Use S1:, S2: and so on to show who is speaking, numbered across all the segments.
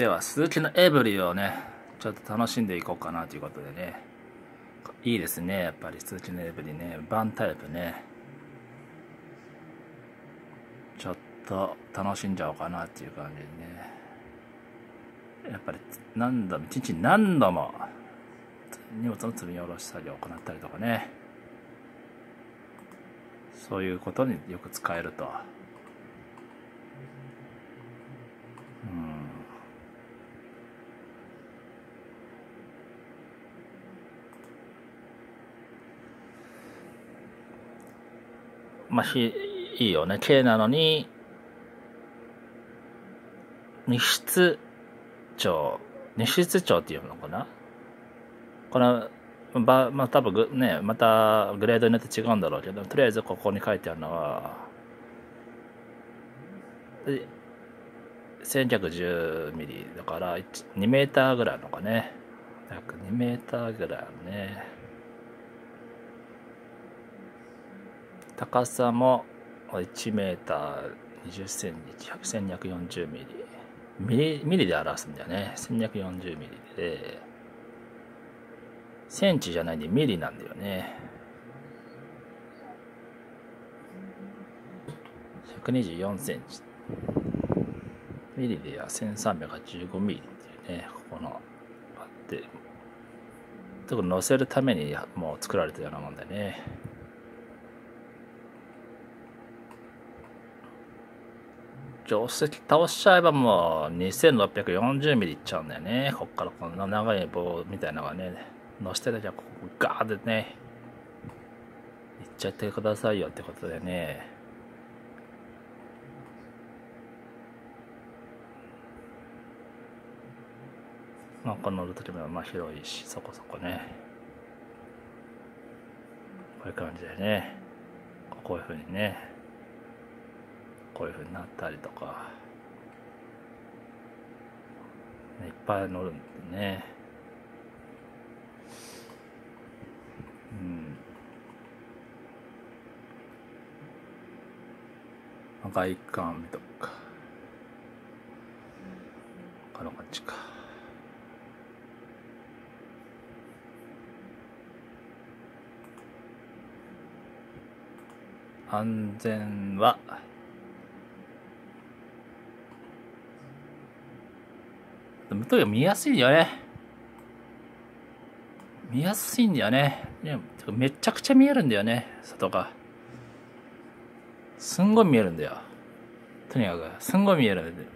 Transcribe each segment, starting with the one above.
S1: では鈴木のエブリをねちょっと楽しんでいこうかなということでね。いいですねやっぱり鈴木のエブリね。バンタイプね。ちょっと楽しんじゃおうかなっていう感じでね。やっぱり何度も一日何度も荷物の積み下ろし作業を行ったりとかね。そういうことによく使えると。まあ、いいよね。軽なのに、荷室長、荷室長っていうのかな？この、ば、まあ、多分、ね、またグレードによって違うんだろうけど、とりあえずここに書いてあるのは、1910ミリだから2メーターぐらいのかね。約2メーターぐらいのね。高さも1メーター20センチ、1240ミリ。ミリ、ミリで表すんだよね。1240ミリで、センチじゃないんでミリなんだよね。124センチ。ミリでは1385ミリっていうね、ここの、あって、特に乗せるためにもう作られたようなもんだよね。定石倒しちゃえばもう2640ミリいっちゃうんだよね。こっからこんな長い棒みたいなのがね、乗せてるじゃ、ここガーってね、いっちゃってくださいよってことでね。まあ、この乗るときもまあ広いし、そこそこね。こういう感じでね。こういうふうにね。こういう風になったりとか、ね、いっぱい乗るんでね。うん。外観とか。この感じか。安全はとにかく見やすいんだよね。見やすいんだよね。めちゃくちゃ見えるんだよね、外が。すんごい見えるんだよ。とにかく、すんごい見えるんだよ。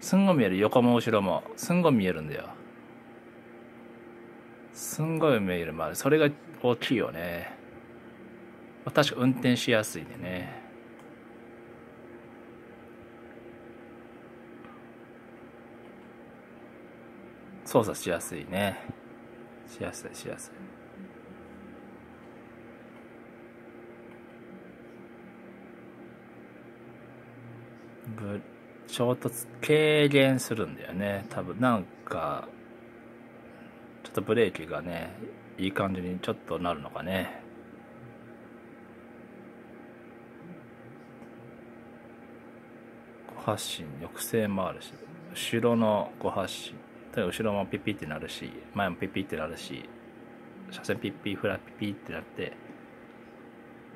S1: すんごい見える。横も後ろも。すんごい見えるんだよ。すんごい見える。まあ、それが大きいよね。確か運転しやすいでね。操作しやすいね。しやすいしやすい。ぶ衝突軽減するんだよね。多分なんかちょっとブレーキがねいい感じにちょっとなるのかね。発進抑制もあるし後ろの5発進。後ろもピッピってなるし前もピッピってなるし車線ピッピフラピッピってなって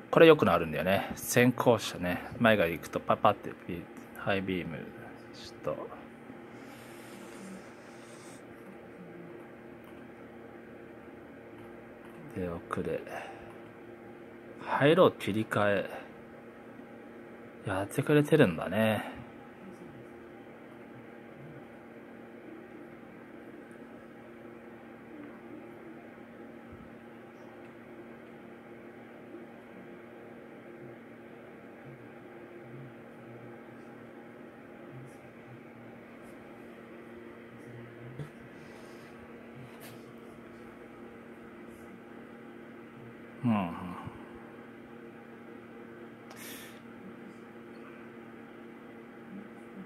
S1: これよくなるんだよね。先行車ね。前が行くとパパってピハイビームちょっと。出遅れ入ろう切り替え。やってくれてるんだね。うん、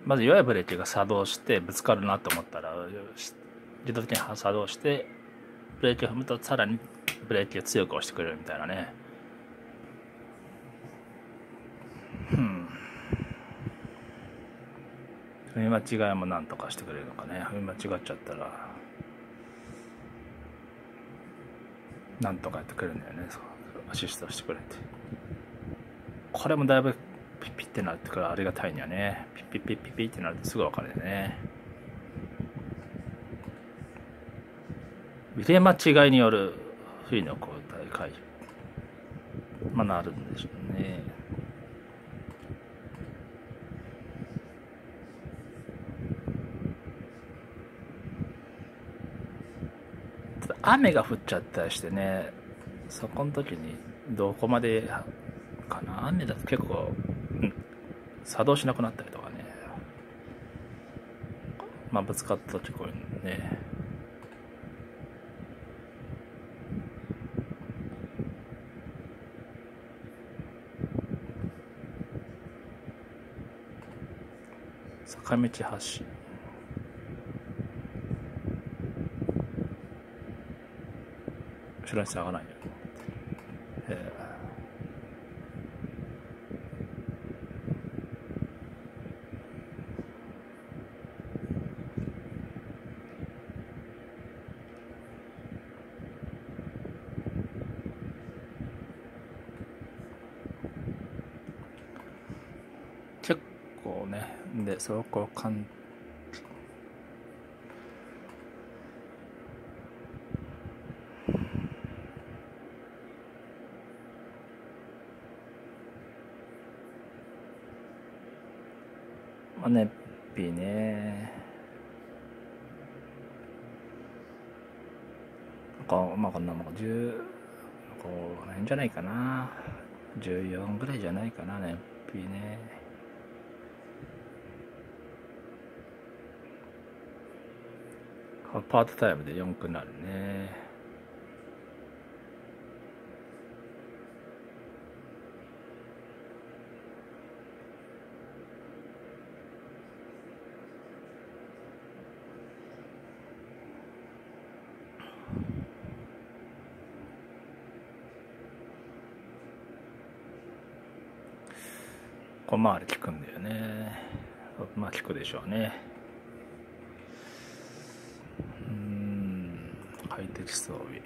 S1: まず弱いブレーキが作動してぶつかるなと思ったら自動的に作動してブレーキを踏むとさらにブレーキが強く押してくれるみたいなね。うん。踏み間違いもなんとかしてくれるのかね。踏み間違っちゃったらなんとかやってくれるんだよねアシストしてくれて。これもだいぶピッピッってなってくるありがたいにはねピッピッピッピッピってなるとすぐ分かるよね。入れ間違いによる不意の交代回避まあなるんでしょうね。雨が降っちゃったりしてねそこの時にどこまでかな？雨だと結構、うん、作動しなくなったりとかね。まあぶつかった時こういうね。坂道橋後ろに下がらないよ、結構ねでそこを感まあねっぴねこまあこんなもん10こうなんじゃないかな。14ぐらいじゃないかなねっぴね。パートタイムで4くなるね。小回り効くんだよね。まあ効くでしょうね。うん。快適装備。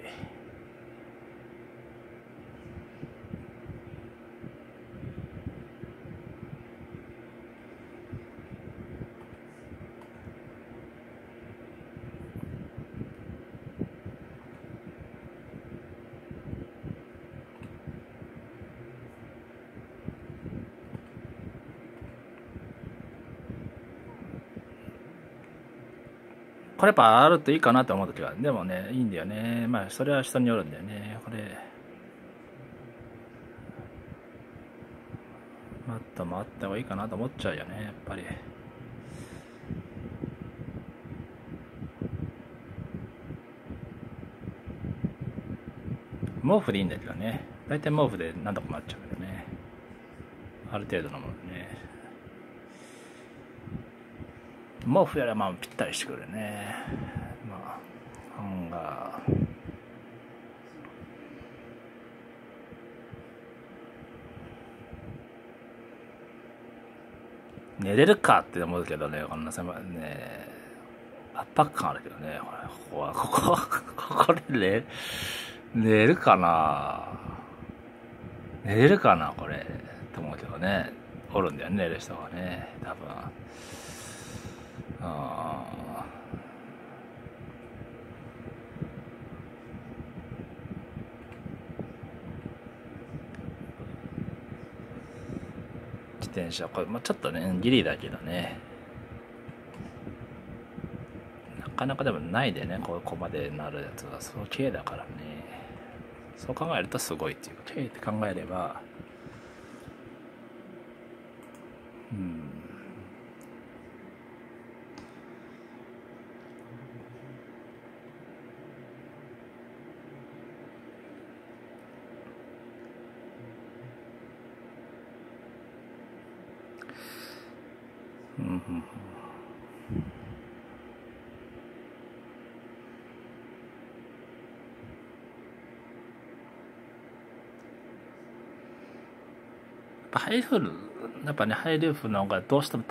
S1: これやっぱあるといいかなと思う時はでもねいいんだよね。まあそれは人によるんだよね。これ。マットもあった方がいいかなと思っちゃうよねやっぱり。毛布でいいんだけどね。大体毛布で何とかなっちゃうんだよね。ある程度のものね毛布やらまあぴったりしてくるね。まあ本が寝れるかって思うけどねこんな狭いね圧迫感あるけどね。これここここで寝寝るかな？寝れるかなこれ？と思うけどね。おるんだよね寝る人がね。多分。あ自転車これ、まあ、ちょっとねギリだけどね。なかなかでもないでねここまでなるやつは。そう綺麗だからね。そう考えるとすごいっていう。か綺麗って考えればうんうんハイルやっぱねハイルーフの方がどうしても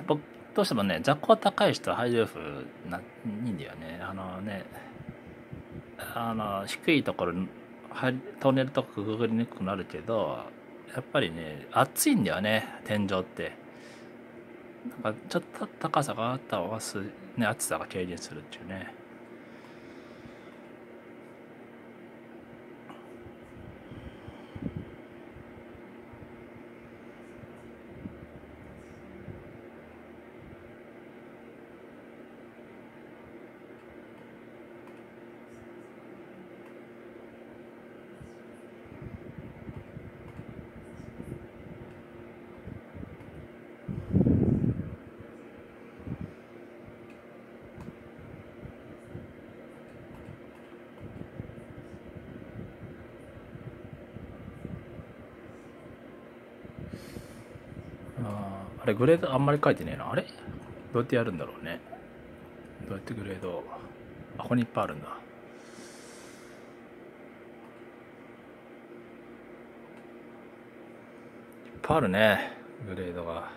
S1: どうしてもね座高高い人はハイルーフないいんだよね。あのねあの低いところトンネルとかくぐりにくくなるけどやっぱりね暑いんだよね天井って。なんかちょっと高さがあった方がす、ね、暑さが軽減するっていうね。あれグレードあんまり書いてねえな。あれ？どうやってやるんだろうね。どうやってグレードあここにいっぱいあるんだ。いっぱいあるねグレードが。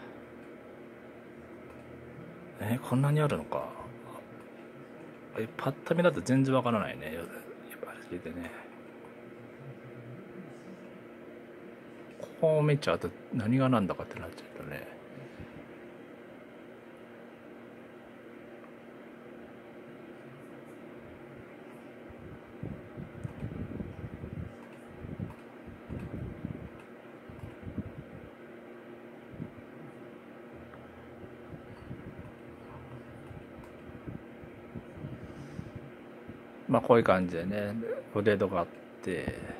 S1: えこんなにあるのか。えパッと見だと全然わからないね。やっぱりでね。ここを見ちゃうと何が何だかってなっちゃうとね。まあこういう感じでねグレードがあって。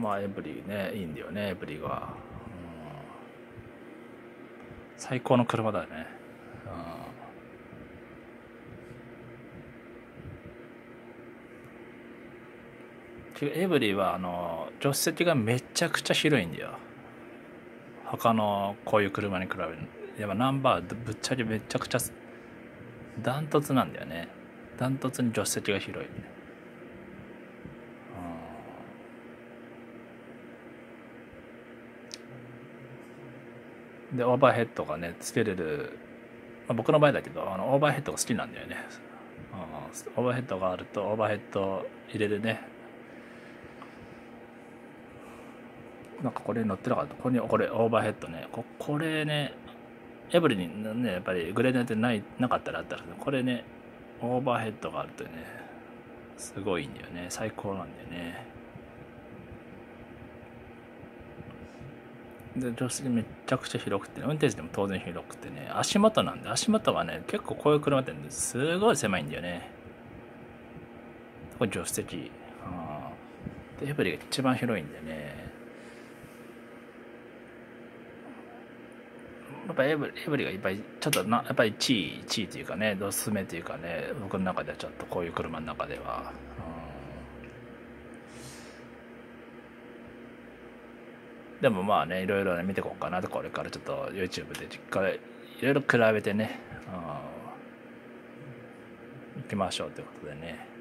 S1: まあエブリねいいんだよねエブリが、うん、最高の車だよね、うん、エブリはあの助手席がめちゃくちゃ広いんだよ。他のこういう車に比べるやっぱナンバーぶっちゃけめちゃくちゃダントツなんだよね。ダントツに助手席が広い、ね、でオーバーヘッドがねつけれる、まあ、僕の場合だけどあのオーバーヘッドが好きなんだよね。オーバーヘッドがあるとオーバーヘッド入れるね。なんかこれ乗ってなかった。ここに、これ、オーバーヘッドね。ここれね、エブリにね、やっぱりグレードってない、なかったらあったら、これね、オーバーヘッドがあるとね、すごいんだよね。最高なんだよね。で、助手席めちゃくちゃ広くて、ね、運転手でも当然広くてね、足元なんで、足元がね、結構こういう車ってすごい狭いんだよね。これ助手席。で、エブリが一番広いんだよね。やっぱエブエブリがいっぱいちょっとなやっぱり地位地位というかねおすすめというかね僕の中ではちょっとこういう車の中では、うん、でもまあねいろいろね見てこうかなと。これからちょっと YouTube で実家いろいろ比べてね、うん、行きましょうということでね。